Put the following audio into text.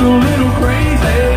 a little crazy.